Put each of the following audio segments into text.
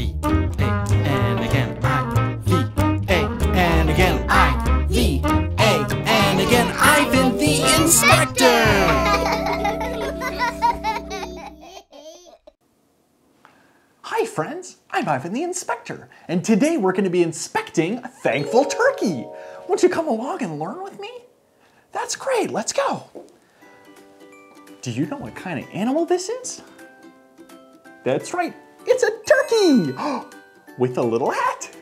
V, A, and again I, V, A, and again I, V, A, and again Ivan the Inspector. Hi friends, I'm Ivan the Inspector, and today we're going to be inspecting a thankful turkey. Won't you come along and learn with me? That's great, let's go. Do you know what kind of animal this is? That's right, it's a turkey! With a little hat.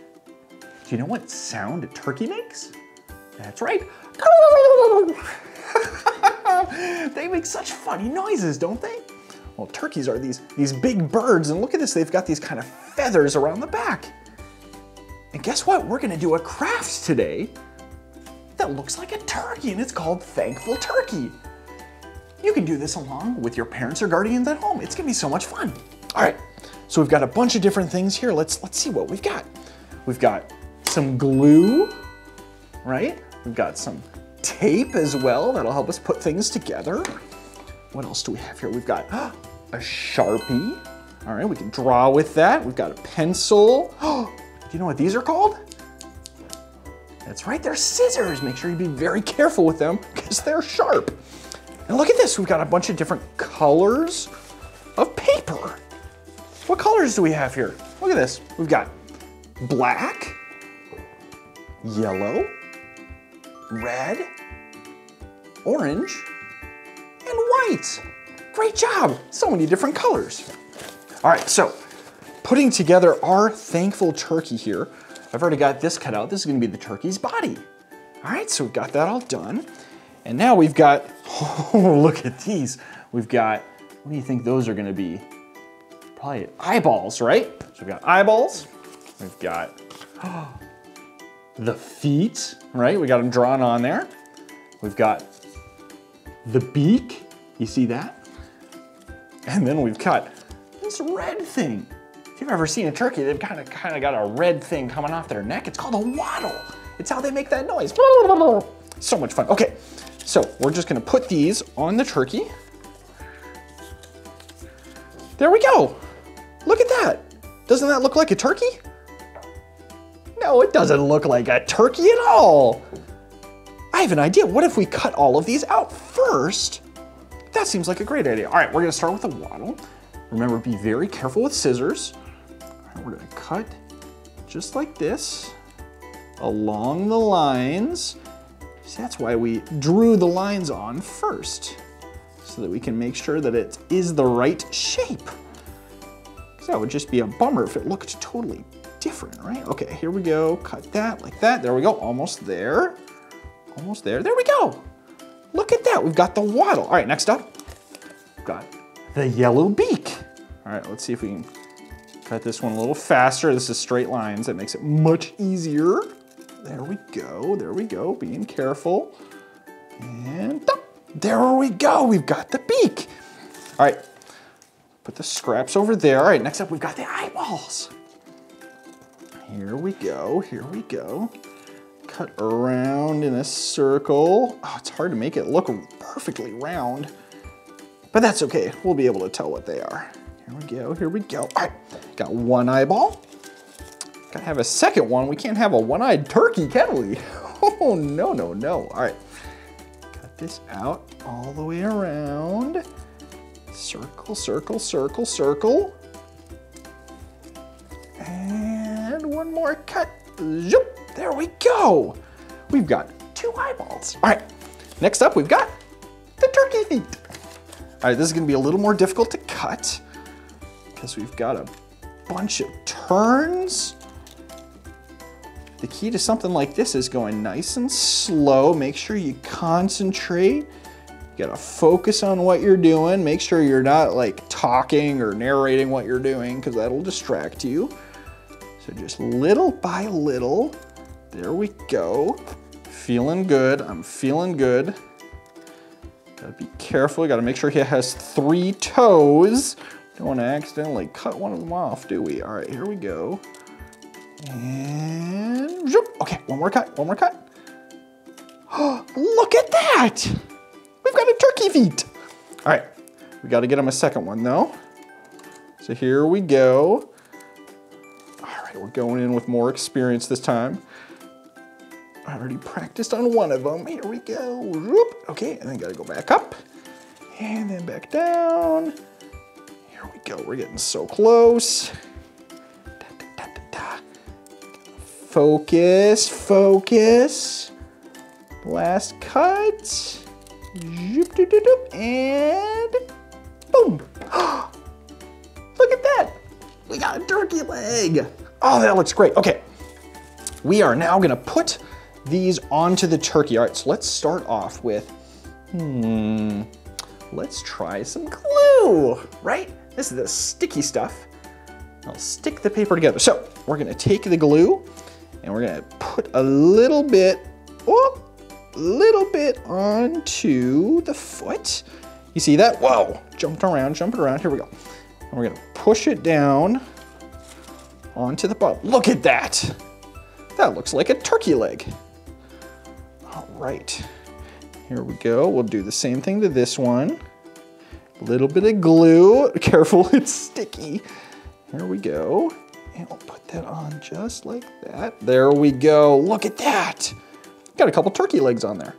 Do you know what sound a turkey makes? That's right. they make such funny noises, don't they? Well, turkeys are these, these big birds, and look at this, they've got these kind of feathers around the back. And guess what? We're gonna do a craft today that looks like a turkey, and it's called Thankful Turkey. You can do this along with your parents or guardians at home. It's gonna be so much fun. All right, so we've got a bunch of different things here. Let's, let's see what we've got. We've got some glue, right? We've got some tape as well that'll help us put things together. What else do we have here? We've got a Sharpie. All right, we can draw with that. We've got a pencil. do you know what these are called? That's right, they're scissors. Make sure you be very careful with them because they're sharp. And look at this, we've got a bunch of different colors of paper. What colors do we have here? Look at this. We've got black, yellow, red, orange, and white. Great job. So many different colors. All right, so putting together our thankful turkey here, I've already got this cut out. This is gonna be the turkey's body. All right, so we've got that all done. And now we've got, oh, look at these. We've got, what do you think those are gonna be? Probably eyeballs, right? So we've got eyeballs. We've got the feet, right? We got them drawn on there. We've got the beak, you see that? And then we've got this red thing. If you've ever seen a turkey, they've kind of kind of got a red thing coming off their neck. It's called a wattle. It's how they make that noise. So much fun. Okay, so we're just gonna put these on the turkey. There we go. Doesn't that look like a turkey? No, it doesn't look like a turkey at all. I have an idea. What if we cut all of these out first? That seems like a great idea. All right, we're gonna start with the wattle. Remember, be very careful with scissors. We're gonna cut just like this along the lines. See, that's why we drew the lines on first, so that we can make sure that it is the right shape. That would just be a bummer if it looked totally different, right? Okay, here we go. Cut that like that. There we go. Almost there. Almost there. There we go. Look at that. We've got the wattle. All right, next up, got the yellow beak. All right, let's see if we can cut this one a little faster. This is straight lines. That makes it much easier. There we go. There we go. Being careful. And there we go. We've got the beak. All right, put the scraps over there. All right, next up, we've got the eyeballs. Here we go, here we go. Cut around in a circle. Oh, it's hard to make it look perfectly round, but that's okay. We'll be able to tell what they are. Here we go, here we go. All right, got one eyeball. Gotta have a second one. We can't have a one-eyed turkey, can we? Oh, no, no, no. All right, cut this out all the way around. Circle, circle, circle, circle. And one more cut. Zoop. There we go. We've got two eyeballs. All right, next up we've got the turkey feet. All right, this is gonna be a little more difficult to cut because we've got a bunch of turns. The key to something like this is going nice and slow. Make sure you concentrate. Gotta focus on what you're doing. Make sure you're not like talking or narrating what you're doing because that'll distract you. So just little by little, there we go. Feeling good, I'm feeling good. Gotta be careful, gotta make sure he has three toes. Don't wanna accidentally cut one of them off, do we? All right, here we go. And, okay, one more cut, one more cut. Look at that! We've got a turkey feet. All right, we gotta get him a second one though. So here we go. All right, we're going in with more experience this time. I already practiced on one of them. Here we go. Whoop. Okay, and then gotta go back up. And then back down. Here we go. We're getting so close. Da, da, da, focus, focus. Last cut. And boom. Look at that. We got a turkey leg. Oh, that looks great. Okay. We are now gonna put these onto the turkey. All right, so let's start off with, hmm, let's try some glue, right? This is the sticky stuff. I'll stick the paper together. So we're gonna take the glue and we're gonna put a little bit, oh, little bit onto the foot. You see that? Whoa, jumped around, jumping around. Here we go. And we're gonna push it down onto the bottom. Look at that. That looks like a turkey leg. All right, here we go. We'll do the same thing to this one. A little bit of glue. Careful, it's sticky. Here we go. And we'll put that on just like that. There we go. Look at that. Got a couple turkey legs on there.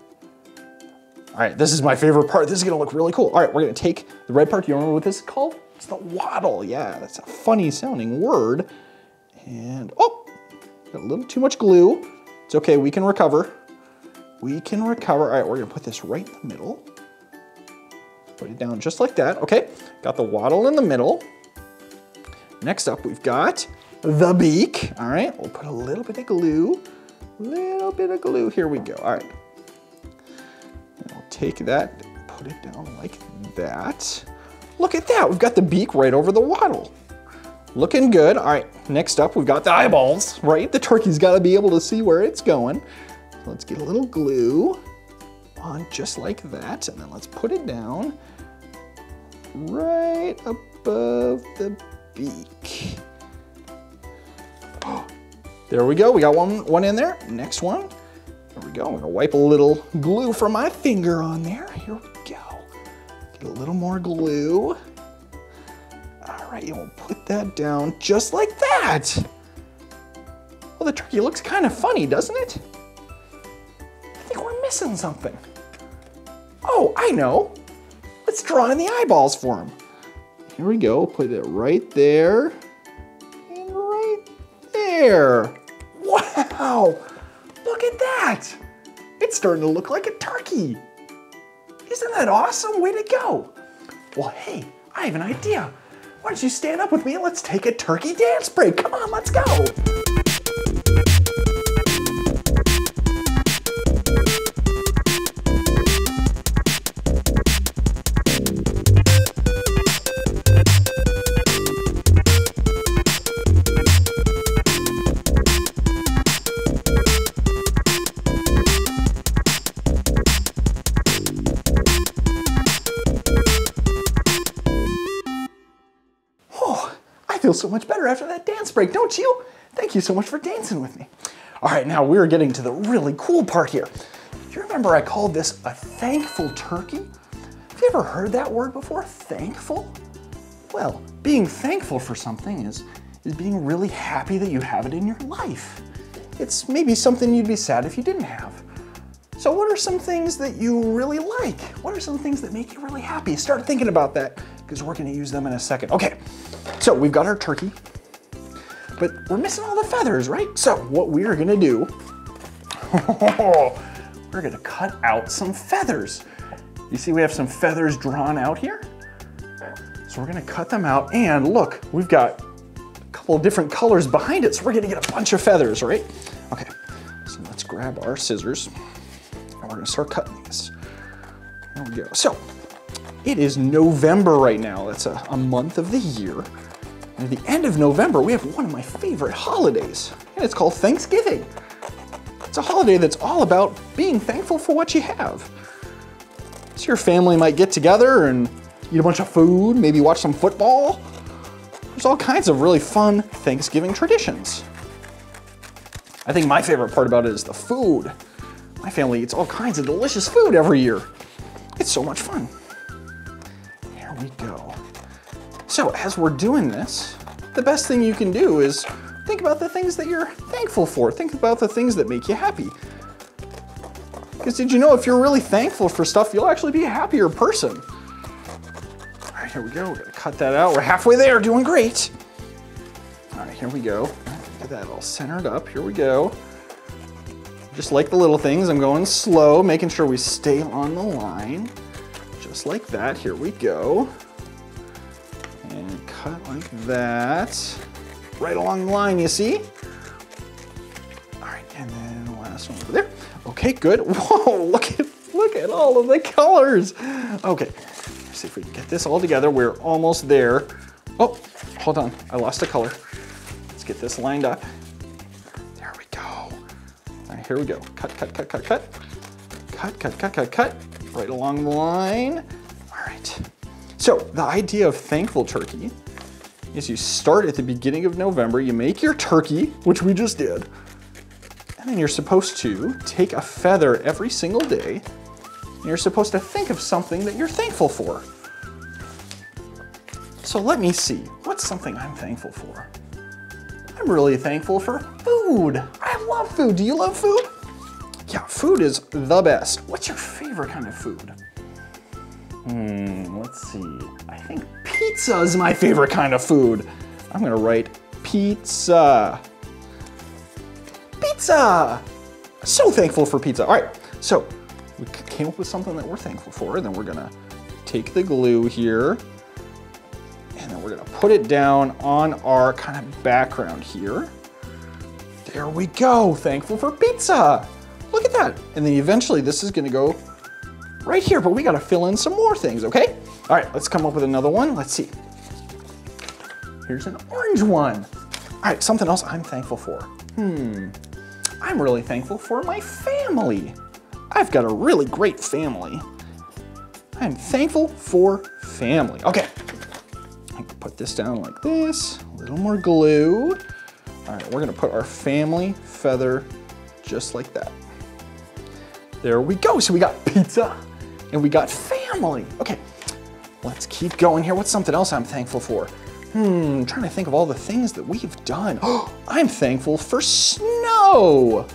All right, this is my favorite part. This is gonna look really cool. All right, we're gonna take the red part. Do you remember what this is called? It's the wattle. Yeah, that's a funny sounding word. And, oh, got a little too much glue. It's okay, we can recover. We can recover. All right, we're gonna put this right in the middle. Put it down just like that, okay? Got the wattle in the middle. Next up, we've got the beak. All right, we'll put a little bit of glue, little bit of glue. Here we go, all right. And we'll take that, put it down like that. Look at that, we've got the beak right over the wattle. Looking good. All right, next up, we've got the eyeballs, right? The turkey's gotta be able to see where it's going. Let's get a little glue on just like that, and then let's put it down right above the beak. Oh, There we go, we got one, one in there. Next one, there we go. I'm gonna wipe a little glue from my finger on there. Here we go. Get a little more glue. All right, and we'll put that down just like that. Well, the turkey looks kind of funny, doesn't it? I think we're missing something. Oh, I know. Let's draw in the eyeballs for him. Here we go, put it right there and right there. Wow, look at that. It's starting to look like a turkey. Isn't that awesome? Way to go. Well, hey, I have an idea. Why don't you stand up with me and let's take a turkey dance break? Come on, let's go. Feel so much better after that dance break, don't you? Thank you so much for dancing with me. All right, now we're getting to the really cool part here. Do you remember I called this a thankful turkey? Have you ever heard that word before? Thankful? Well, being thankful for something is, is being really happy that you have it in your life. It's maybe something you'd be sad if you didn't have. So what are some things that you really like? What are some things that make you really happy? Start thinking about that because we're gonna use them in a second. Okay, so we've got our turkey, but we're missing all the feathers, right? So what we're gonna do, we're gonna cut out some feathers. You see we have some feathers drawn out here? So we're gonna cut them out and look, we've got a couple of different colors behind it, so we're gonna get a bunch of feathers, right? Okay, so let's grab our scissors and we're gonna start cutting these. There we go. So, it is November right now. That's a, a month of the year. And at the end of November, we have one of my favorite holidays, and it's called Thanksgiving. It's a holiday that's all about being thankful for what you have. So your family might get together and eat a bunch of food, maybe watch some football. There's all kinds of really fun Thanksgiving traditions. I think my favorite part about it is the food. My family eats all kinds of delicious food every year. It's so much fun. So as we're doing this, the best thing you can do is Think about the things that you're thankful for. Think about the things that make you happy. Because did you know if you're really thankful for stuff, you'll actually be a happier person. All right, here we go. We're gonna cut that out. We're halfway there, doing great. All right, here we go. Get that all centered up. Here we go. Just like the little things, I'm going slow, making sure we stay on the line. Just like that, here we go. Cut like that. Right along the line, you see? All right, and then the last one over there. Okay, good. Whoa, look at, look at all of the colors. Okay, let's see if we can get this all together. We're almost there. Oh, hold on, I lost a color. Let's get this lined up. There we go. All right, here we go. Cut, cut, cut, cut, cut. Cut, cut, cut, cut, cut. Right along the line. All right. So the idea of thankful turkey is you start at the beginning of November, you make your turkey, which we just did, and then you're supposed to take a feather every single day, and you're supposed to think of something that you're thankful for. So let me see, what's something I'm thankful for? I'm really thankful for food. I love food. Do you love food? Yeah, food is the best. What's your favorite kind of food? Hmm, let's see. I think pizza is my favorite kind of food. I'm gonna write pizza. Pizza! So thankful for pizza. All right, so we came up with something that we're thankful for, and then we're gonna take the glue here, and then we're gonna put it down on our kind of background here. There we go, thankful for pizza. Look at that. And then eventually this is gonna go right here, but we gotta fill in some more things, okay? All right, let's come up with another one. Let's see. Here's an orange one. All right, something else I'm thankful for. Hmm, I'm really thankful for my family. I've got a really great family. I'm thankful for family. Okay, I can put this down like this, a little more glue. All right, we're gonna put our family feather just like that. There we go. So we got pizza and we got family. Okay, let's keep going here. What's something else I'm thankful for? Hmm, trying to think of all the things that we've done. Oh, I'm thankful for snow.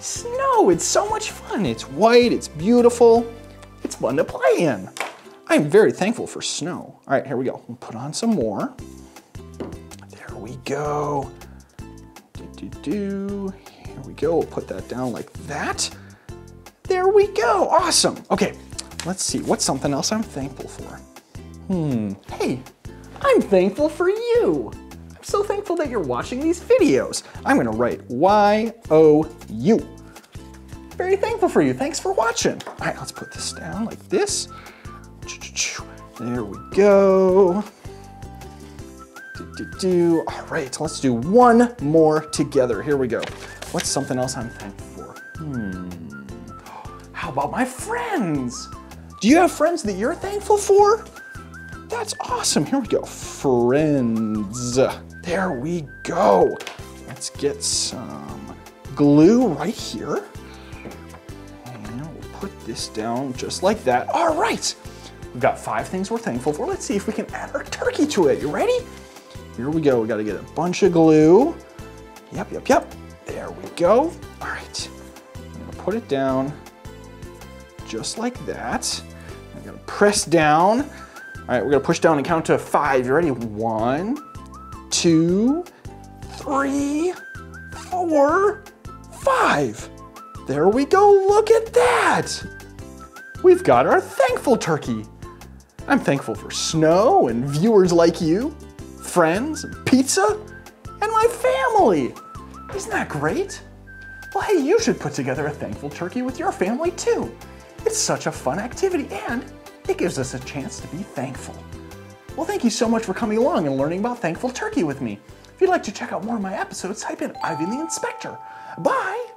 Snow, it's so much fun. It's white, it's beautiful, it's fun to play in. I'm very thankful for snow. All right, here we go. We'll put on some more. There we go. Do, do, do. Here we go. We'll put that down like that. There we go. Awesome. Okay, let's see. What's something else I'm thankful for? Hmm. Hey, I'm thankful for you. I'm so thankful that you're watching these videos. I'm gonna write Y-O-U. Very thankful for you. Thanks for watching. All right, let's put this down like this. There we go. Do, do, do. All right, let's do one more together. Here we go. What's something else I'm thankful about my friends? Do you have friends that you're thankful for? That's awesome. Here we go. Friends. There we go. Let's get some glue right here. And we'll put this down just like that. All right. We've got five things we're thankful for. Let's see if we can add our turkey to it. You ready? Here we go. We got to get a bunch of glue. Yep, yep, yep. There we go. All right. I'm going to put it down just like that. I'm to press down. All right, we're gonna push down and count to five. You ready? One, two, three, four, five. There we go, look at that. We've got our thankful turkey. I'm thankful for snow and viewers like you, friends pizza, and my family. Isn't that great? Well, hey, you should put together a thankful turkey with your family too. It's such a fun activity and it gives us a chance to be thankful. Well, thank you so much for coming along and learning about Thankful Turkey with me. If you'd like to check out more of my episodes, type in "Ivan the Inspector. Bye!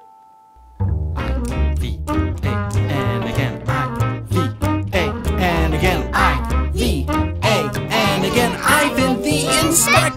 Inspector!